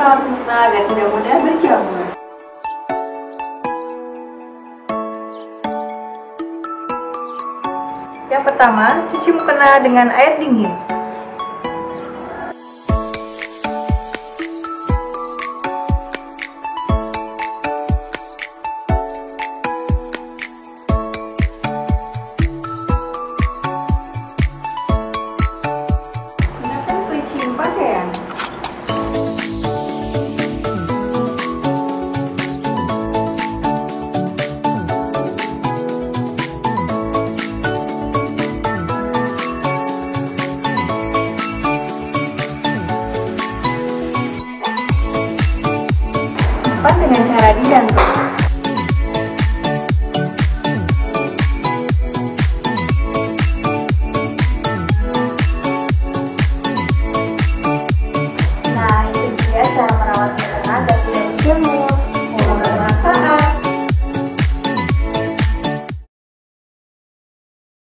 mukena agar tidak mudah berjamur. Yang pertama, cuci mukena dengan air dingin. dengan cara digantung.